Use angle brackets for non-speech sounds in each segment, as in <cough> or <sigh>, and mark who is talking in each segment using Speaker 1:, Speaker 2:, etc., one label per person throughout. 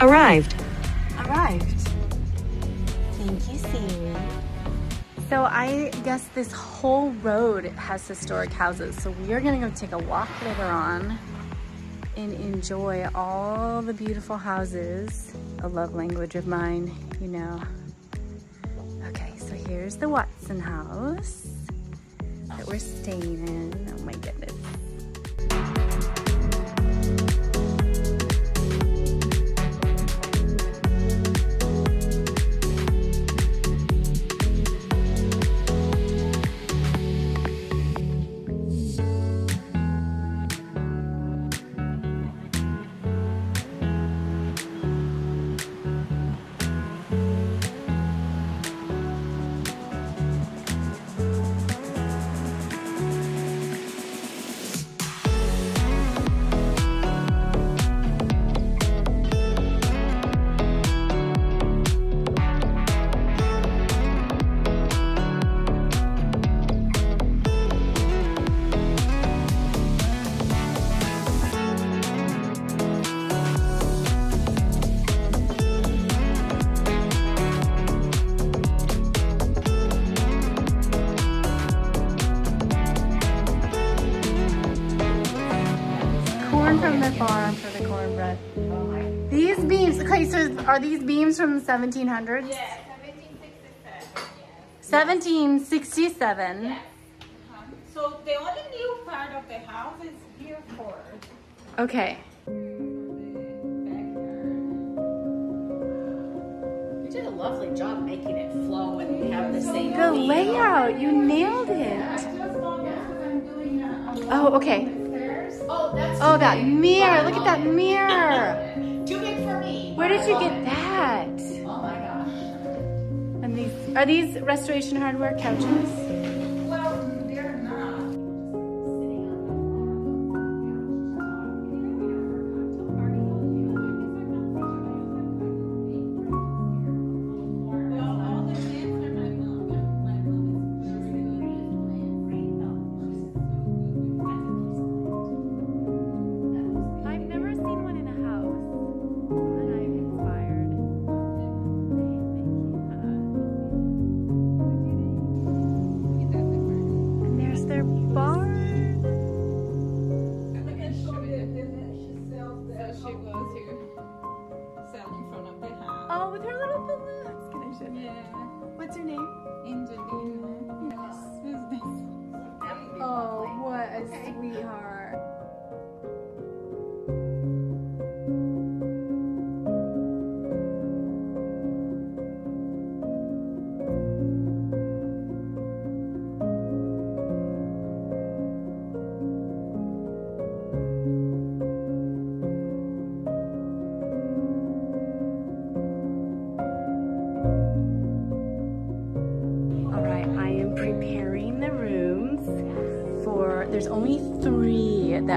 Speaker 1: Arrived.
Speaker 2: Arrived. Thank you, Siri. So I guess this whole road has historic houses. So we are gonna go take a walk later on and enjoy all the beautiful houses. A love language of mine, you know. Okay, so here's the Watson house that we're staying in. Oh my goodness. Are these beams from the 1700s?
Speaker 3: Yeah, 1767.
Speaker 2: 1767.
Speaker 3: Yes. Uh-huh. So the only new part of the house is here for
Speaker 2: Okay.
Speaker 4: You did a lovely job making it flow and have the same
Speaker 2: The
Speaker 4: theme.
Speaker 2: layout, you nailed it.
Speaker 3: just one because I'm doing uh,
Speaker 2: Oh, okay.
Speaker 4: Oh, that's
Speaker 2: Oh, that mirror, look at that mirror. <laughs>
Speaker 4: too big for me.
Speaker 2: Where did you get that?
Speaker 4: Oh my gosh.
Speaker 2: And these, are these restoration hardware couches?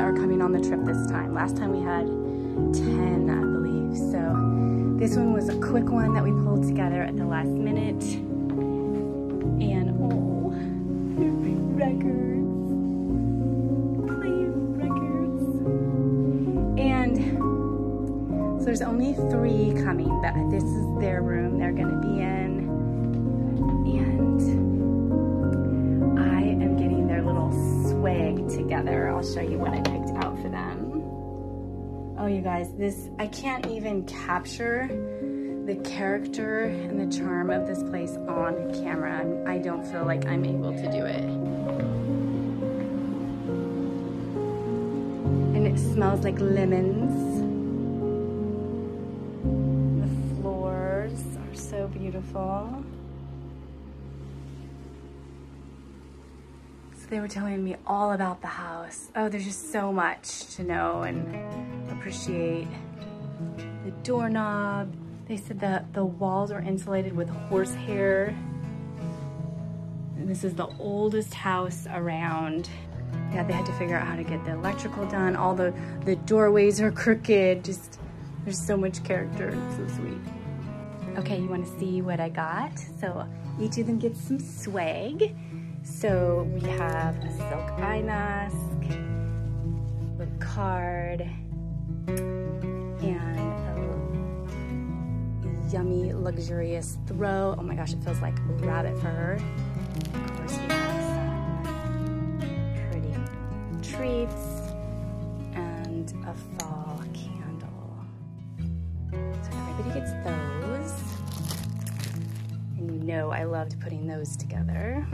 Speaker 3: Are
Speaker 2: coming on the trip this time. Last time we had 10, I believe. So this one was a quick one that we pulled together at the last minute. And oh, records. Please, records. And so there's only three coming, but this is their room they're gonna be in. Together. I'll show you what I picked out for them. Oh, you guys, this, I can't even capture the character and the charm of this place on camera. I don't feel like I'm able to do it. And it smells like lemons. The floors are so beautiful. They were telling me all about the house. Oh, there's just so much to know and appreciate. The doorknob. They said that the walls are insulated with horsehair. And this is the oldest house around. Yeah, they had to figure out how to get the electrical done. All the, the doorways are <laughs> crooked. Just, there's so much character. It's so sweet. Okay, you wanna see what I got? So each of them gets some swag. So we have a silk eye mask, with card, and a yummy, luxurious throw. Oh my gosh, it feels like rabbit fur. Of course, we have some pretty treats Know I loved putting those together.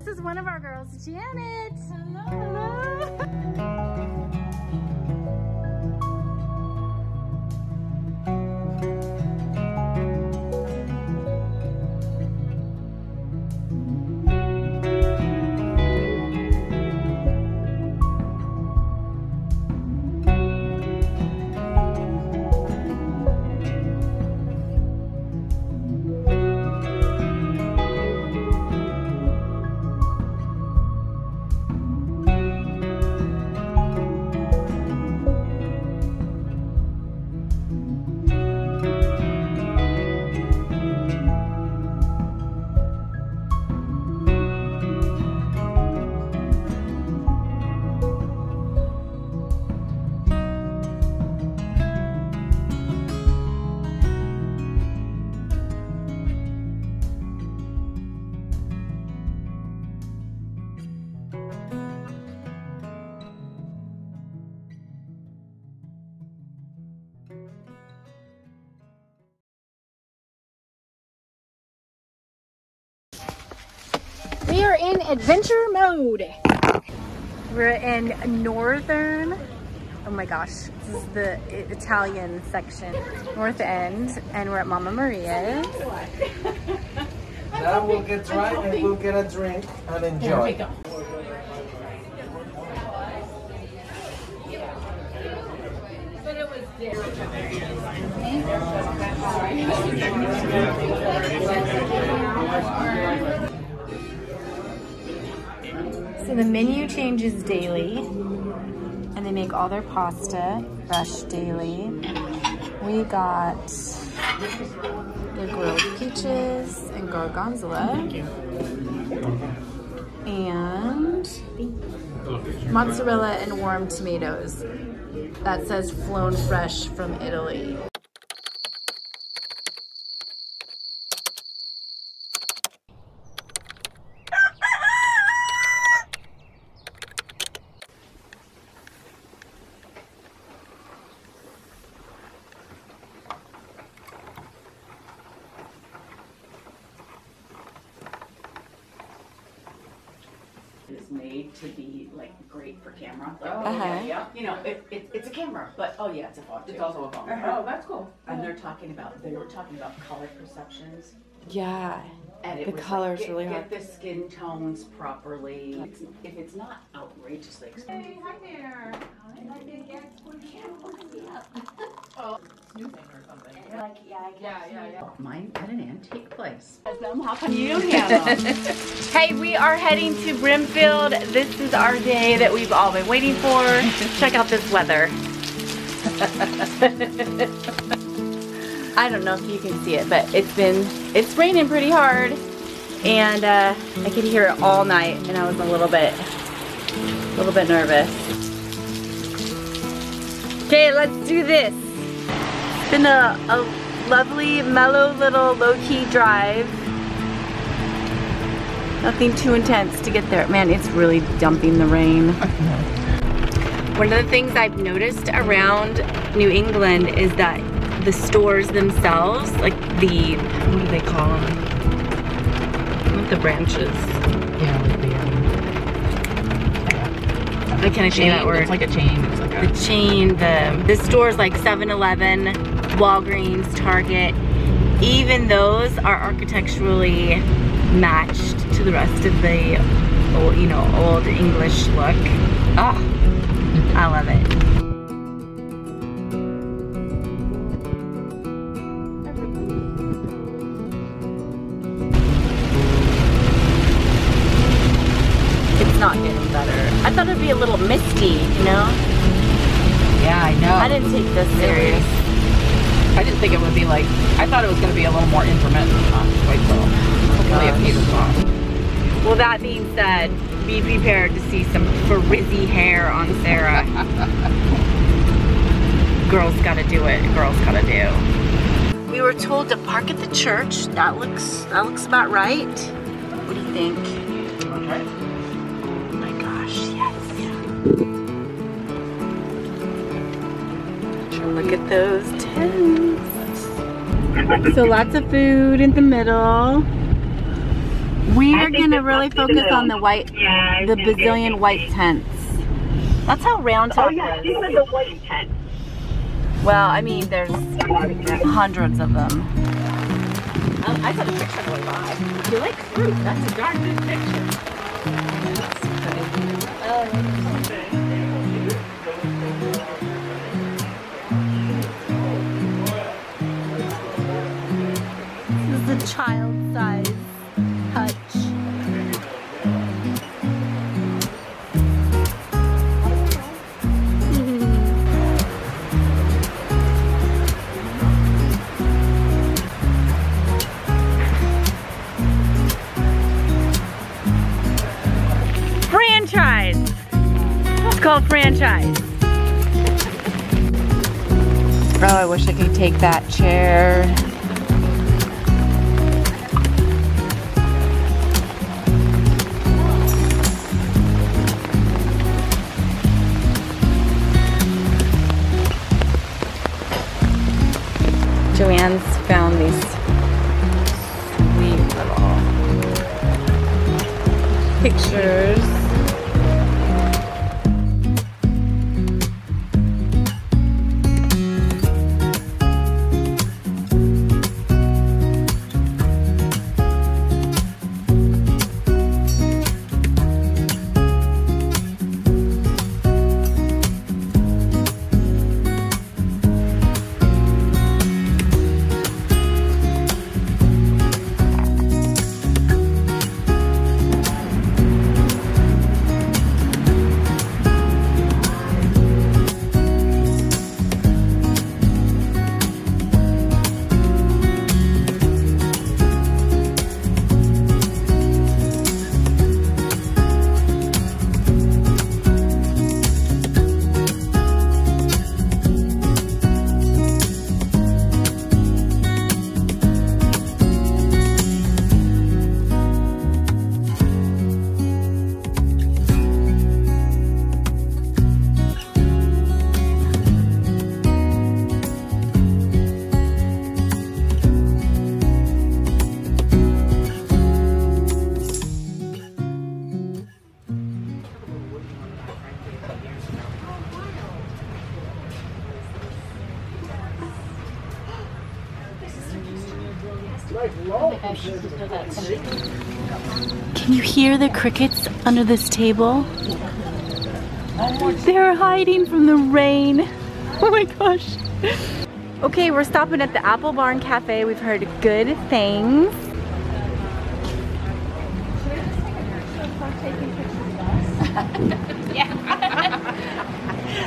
Speaker 2: This is one of our girls, Janet. Hello. We adventure mode. We're in northern, oh my gosh, this is the Italian section, North End, and we're at Mamma Maria's.
Speaker 1: Now we'll get right and we'll get a drink and enjoy.
Speaker 2: So the menu changes daily, and they make all their pasta fresh daily. We got the grilled peaches and gorgonzola, and mozzarella and warm tomatoes. That says flown fresh from Italy.
Speaker 4: Is made to be like great for camera. Like,
Speaker 2: Uh-huh.
Speaker 4: yeah, yeah. You know, it, it, it's a camera, but oh yeah, it's a phone. It's also a phone.
Speaker 3: Oh, that's cool.
Speaker 4: And they're talking about they were talking about color perceptions.
Speaker 2: Yeah,
Speaker 4: And it
Speaker 2: The
Speaker 4: was like,
Speaker 2: color's
Speaker 4: get,
Speaker 2: really
Speaker 4: get the skin tones properly. It's, if it's not outrageously expensive.
Speaker 3: Hey, hi there. Oh, or something.
Speaker 2: like yeah,
Speaker 3: yeah, yeah.
Speaker 4: Mine at an antique place.
Speaker 2: Hey, we are heading to Brimfield. This is our day that we've all been waiting for. Check out this weather. I don't know if you can see it, but it's been, it's raining pretty hard. And uh, I could hear it all night and I was a little bit, a little bit nervous. Okay, let's do this. It's been a, a lovely, mellow little low-key drive. Nothing too intense to get there. Man, it's really dumping the rain. One of the things I've noticed around New England is that the stores themselves, like the, what do they call them? The branches?
Speaker 4: Um,
Speaker 2: I can't say that word.
Speaker 4: It's like a chain. It's like a.
Speaker 2: the chain, the the stores like 7-Eleven, Walgreens, Target, even those are architecturally matched to the rest of the old, you know, old English look. Oh, I love it. I thought
Speaker 4: it was going to be a little more intermittent, not quite so. Hopefully it
Speaker 2: gosh.
Speaker 4: peters off.
Speaker 2: Well, that being said, be prepared to see some frizzy hair on Sarah. <laughs> Girls gotta do it. Girls gotta do. We were told to park at the church. That looks that looks about right. What do you think?
Speaker 4: Okay.
Speaker 2: Oh my gosh, yes. Look at those tents. So lots of food in the middle. We are gonna really focus on the white, the bazillion white tents. That's how Round Top
Speaker 5: Oh yeah,
Speaker 2: is.
Speaker 5: these are the white tents.
Speaker 2: Well, I mean, there's hundreds of them.
Speaker 4: Um, I took a picture going by. You like fruit? That's a darn good picture.
Speaker 2: This child size hutch. <laughs> franchise. It's called franchise. Oh, I wish I could take that chair. Can the crickets under this table? They're hiding from the rain. <laughs> Oh my gosh. Okay, we're stopping at the Apple Barn Cafe. We've heard good things. <laughs> <laughs>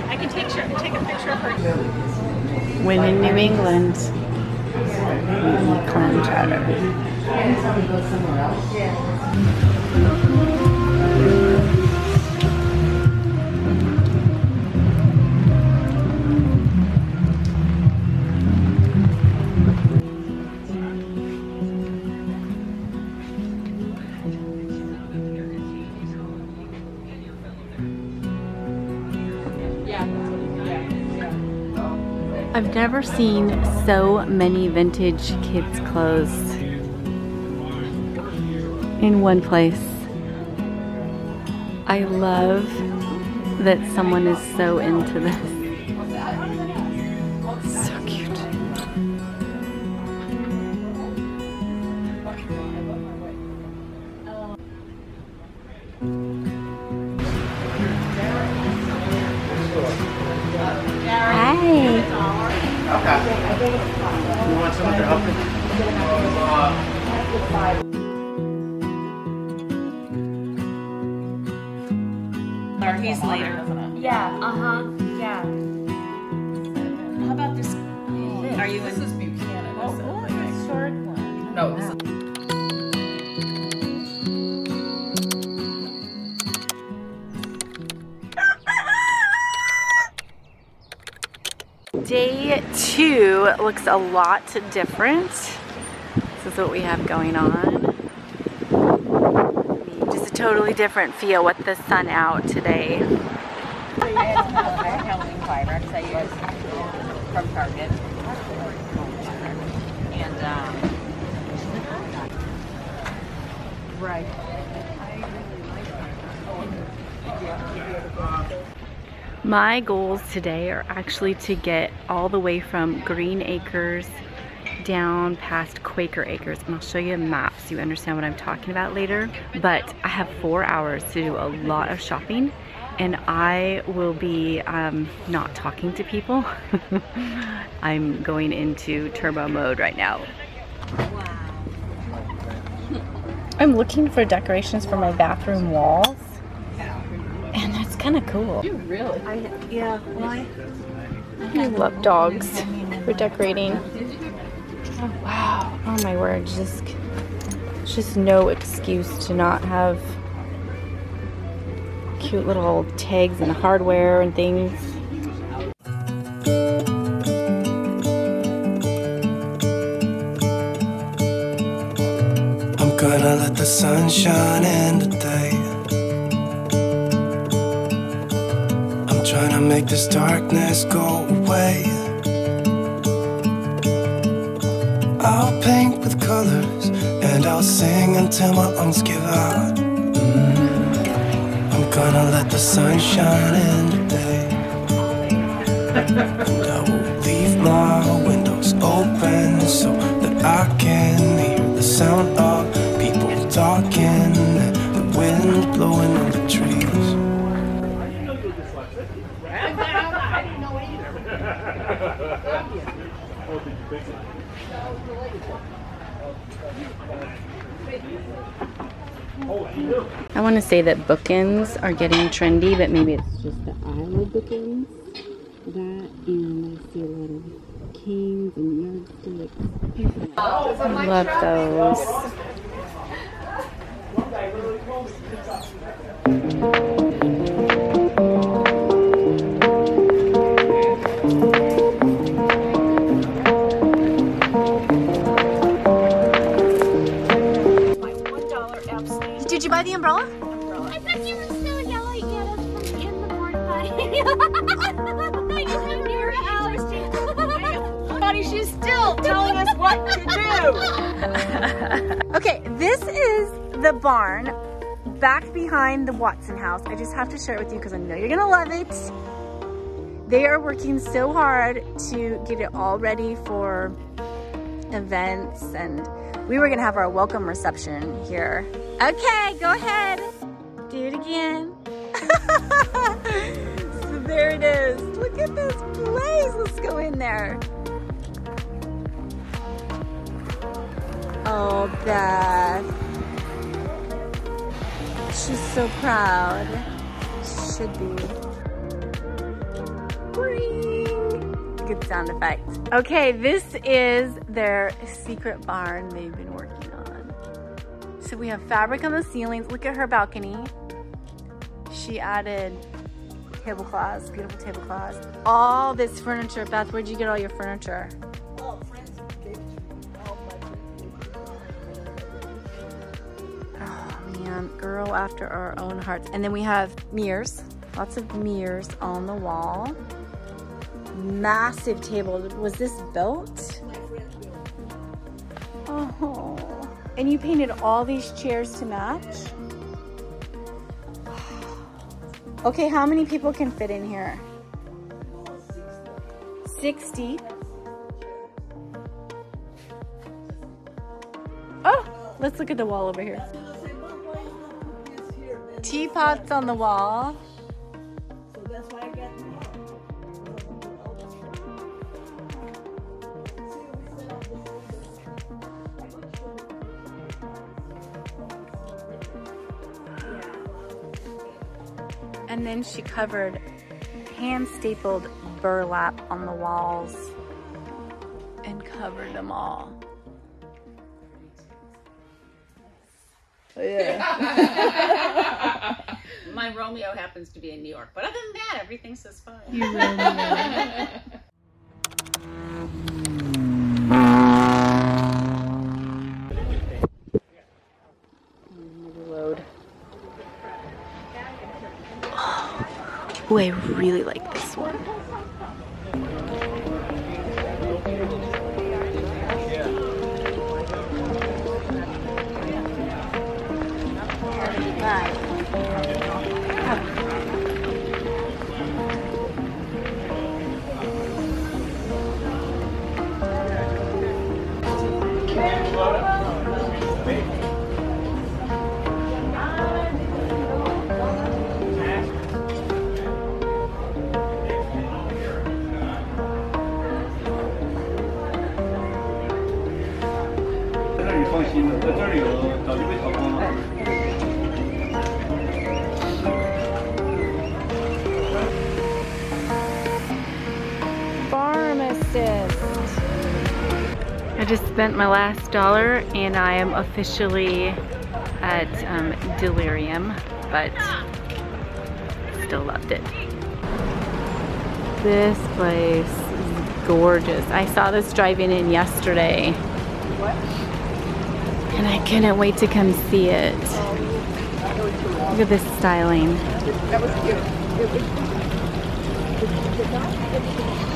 Speaker 4: I can take, take a picture of her.
Speaker 2: When in New England, we eat clam chowder. Never seen so many vintage kids clothes in one place. I love that someone is so into this.
Speaker 1: You want someone to help you?
Speaker 4: Or he's later.
Speaker 2: Yeah, uh-huh, yeah.
Speaker 4: How about this? Are you in? This is Buchanan. Oh, short one. No, this is.
Speaker 2: Day two looks a lot different. This is what we have going on. Just a totally different feel with the sun out today.
Speaker 4: From Target. And, um, right.
Speaker 2: My goals today are actually to get all the way from Green Acres down past Quaker Acres and I'll show you a map so you understand what I'm talking about later. But I have four hours to do a lot of shopping and I will be um, not talking to people. <laughs> I'm going into turbo mode right now. I'm looking for decorations for my bathroom walls kind of cool.
Speaker 4: You really?
Speaker 2: I, yeah, well, I, I love dogs for decorating. Oh, wow. Oh my word, just, just no excuse to not have cute little tags and hardware and things.
Speaker 5: I'm gonna let the sun shine in today. I'm make this darkness go away. I'll paint with colors and I'll sing until my lungs give out. Mm. I'm gonna let the sun shine in today. And I will leave my windows open so that I can hear the sound of people talking and the wind blowing
Speaker 2: I want to say that bookends are getting trendy, but maybe it's just the Iowa bookends. That and I see a lot of canes and yardsticks. I love those. <laughs> Okay, this is the barn back behind the Watson house. I just have to share it with you because I know you're gonna love it. They are working so hard to get it all ready for events and we were gonna have our welcome reception here. Okay, go ahead. Do it again. <laughs> so there it is. Look at this place. Let's go in there. Oh, Beth. She's so proud. Should be. Ring. Good sound effect. Okay, this is their secret barn they've been working on. So we have fabric on the ceilings. Look at her balcony. She added tablecloths, beautiful tablecloths. All this furniture. Beth, where'd you get all your furniture? Girl after our own hearts. And then we have mirrors, lots of mirrors on the wall. massive table. Was this built? Oh, and you painted all these chairs to match? <sighs> Okay, how many people can fit in here? 60. Oh, let's look at the wall over here. Teapots on the wall. And then she covered hand stapled burlap on the walls and covered them all.
Speaker 4: Oh, <laughs> My Romeo happens to be in New York, but other than that, everything's just fine.
Speaker 2: Load. Oh, I really like this one. Just spent my last dollar and I am officially at um, Delirium, but still loved it. This place is gorgeous. I saw this driving in yesterday. And I couldn't wait to come see it. Look at this styling. Wow.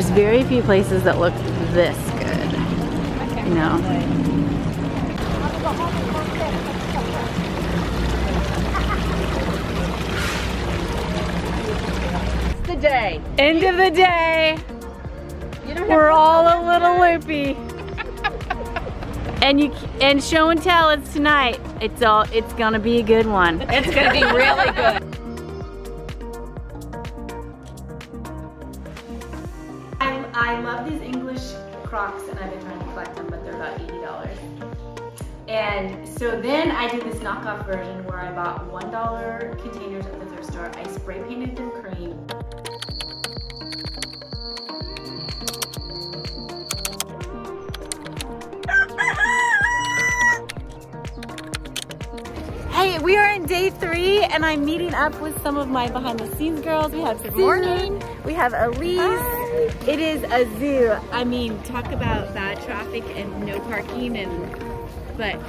Speaker 2: There's very few places that look this good. You know?
Speaker 4: the day.
Speaker 2: End of the day. We're all a little loopy. And you and show and tell it's tonight. It's all it's gonna be a good one.
Speaker 4: It's gonna be really good.
Speaker 2: These English crocks and I've been trying to collect them, but they're about $80. And so then I did this knockoff version where I bought $1 containers at the thrift store. I spray painted them cream. Hey, we are in day three and I'm meeting up with some of my behind the scenes girls. We have Good morning. We have Elise. It is a zoo. I mean, talk about bad traffic and no parking and, but,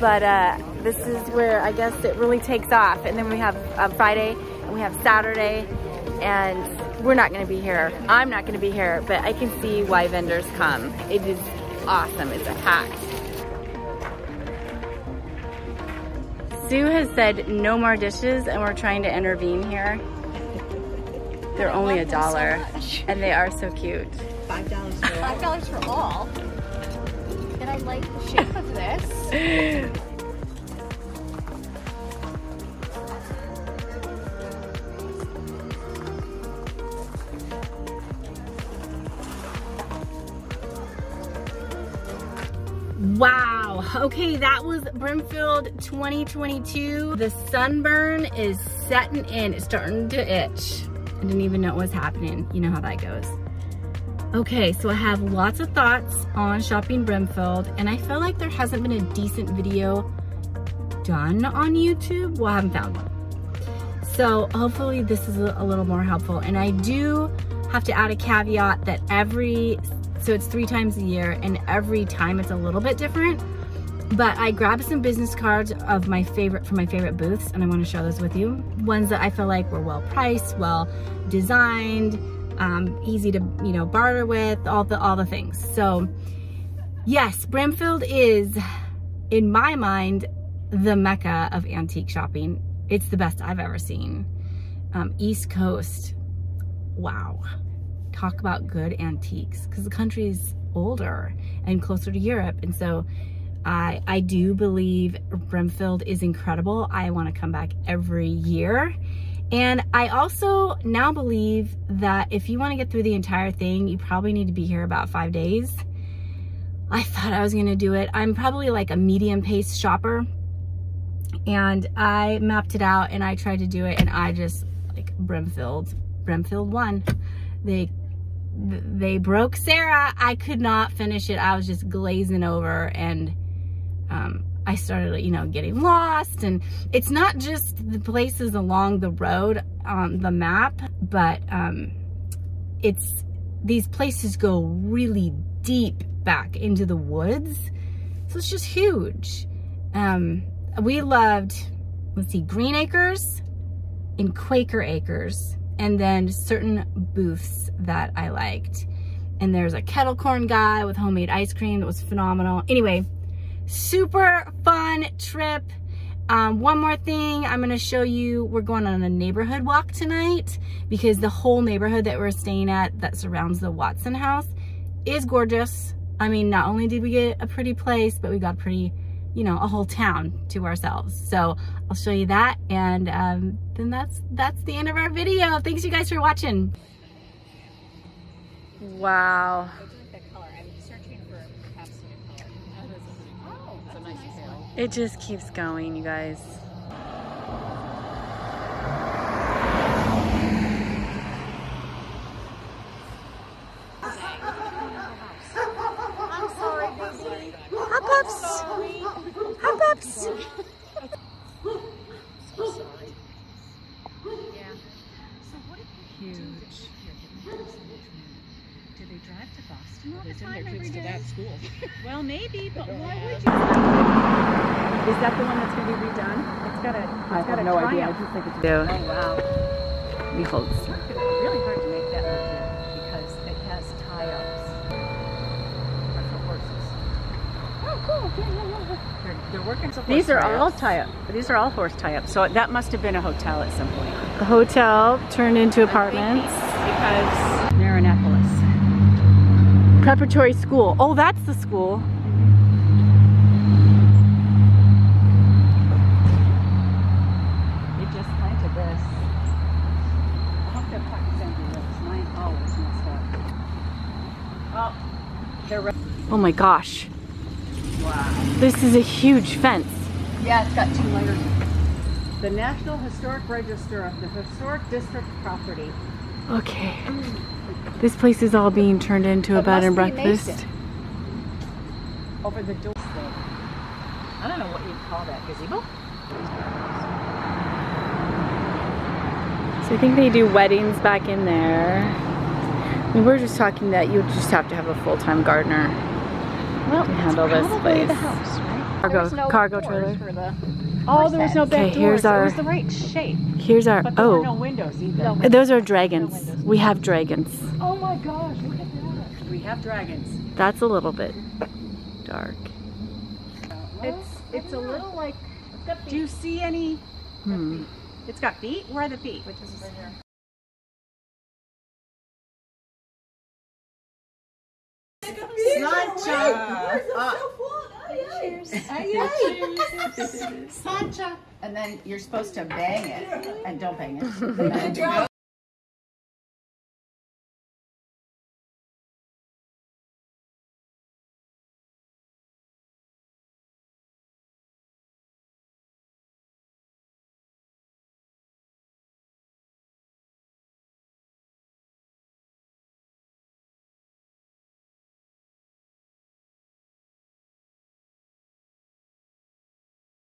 Speaker 2: but uh, this is where I guess it really takes off. And then we have uh, Friday and we have Saturday and we're not gonna be here. I'm not gonna be here, but I can see why vendors come. It is awesome, it's a packed. Sue has said no more dishes and we're trying to intervene here. They're only a dollar and they are so cute.
Speaker 6: Five dollars for all. And I like the shape of this.
Speaker 2: Wow. Okay, that was Brimfield 2022. The sunburn is setting in. It's starting to itch. I didn't even know what was happening. You know how that goes. Okay, so I have lots of thoughts on shopping Brimfield, and I feel like there hasn't been a decent video done on YouTube. Well, I haven't found one. So hopefully this is a, a little more helpful. And I do have to add a caveat that every, so it's three times a year, and every time it's a little bit different. But I grabbed some business cards of my favorite from my favorite booths, and I want to share those with you. Ones that I feel like were well priced, well designed, um, easy to you know barter with, all the all the things. So yes, Brimfield is, in my mind, the mecca of antique shopping. It's the best I've ever seen. Um, East Coast, wow. Talk about good antiques because the country's older and closer to Europe. And so I, I do believe Brimfield is incredible. I want to come back every year. And I also now believe that if you want to get through the entire thing, you probably need to be here about five days. I thought I was going to do it. I'm probably like a medium pace shopper. And I mapped it out and I tried to do it and I just like Brimfield, Brimfield won. They they broke Sarah. I could not finish it. I was just glazing over and um, I started, you know, getting lost. And it's not just the places along the road on the map, but um, it's these places go really deep back into the woods. So it's just huge. Um, we loved, let's see, Green Acres and Quaker Acres and then certain booths that I liked. And there's a kettle corn guy with homemade ice cream that was phenomenal. Anyway, super fun trip. Um, one more thing I'm gonna show you, we're going on a neighborhood walk tonight because the whole neighborhood that we're staying at that surrounds the Watson house is gorgeous. I mean, not only did we get a pretty place, but we got pretty, you know, a whole town to ourselves. So I'll show you that. And um, then that's, that's the end of our video. Thanks you guys for watching. Wow. It just keeps going, you guys.
Speaker 6: I'm sorry, baby.
Speaker 2: Hop ups. Hop ups. Huge.
Speaker 4: Do they drive to Boston? They send their kids to that school. well, maybe, but why would you?
Speaker 2: Is that the one that's going to be redone? It's got a. It's
Speaker 7: I
Speaker 2: got
Speaker 7: have
Speaker 2: a
Speaker 7: no idea. I
Speaker 2: triumph.
Speaker 7: just think it's
Speaker 2: Do.
Speaker 7: Oh, wow.
Speaker 2: Behold.
Speaker 7: It's really hard to make that legit because it has tie-ups for horses.
Speaker 6: Oh, cool. Yeah, yeah, yeah.
Speaker 7: They're, they're working some
Speaker 8: These
Speaker 7: horse
Speaker 8: are all
Speaker 7: tie-ups.
Speaker 8: Tie-up. These are all horse tie-ups. So that must have been a hotel at some point.
Speaker 2: The hotel turned into apartments.
Speaker 8: Because.
Speaker 2: Preparatory school. Oh, that's the school.
Speaker 8: They just planted this. I hope they're Pakistani roots. Mine oh, always messed up. Oh,
Speaker 2: Oh my gosh. Wow. This is a huge fence.
Speaker 8: Yeah, it's got two layers. The National Historic Register of the Historic District property.
Speaker 2: Okay. This place is all being turned into a bed and breakfast.
Speaker 8: Mason. Over the door. I don't know what you'd call that. Gazebo?
Speaker 2: So I think they do weddings back in there. We were just talking that you would just have to have a full-time gardener
Speaker 8: Well,
Speaker 2: to handle this
Speaker 8: probably
Speaker 2: place.
Speaker 8: The house, right?
Speaker 2: Cargo,
Speaker 8: no
Speaker 2: cargo trailer.
Speaker 8: For the oh, there was no back
Speaker 2: Okay, here's
Speaker 8: doors. It
Speaker 2: our-
Speaker 8: was the right shape.
Speaker 2: Here's our,
Speaker 8: But there were no
Speaker 2: oh,
Speaker 8: windows either.
Speaker 2: those are dragons. We have dragons.
Speaker 8: Oh my gosh, look at that. We have dragons.
Speaker 2: That's a little bit dark.
Speaker 8: It's it's a little like. Do you see any?
Speaker 2: Hmm.
Speaker 8: It's got feet. Where are the feet? Which is right here. Sancha. And then you're supposed to bang it. And don't bang it.